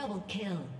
double kill.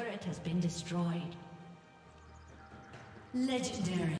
Turret has been destroyed. Legendary.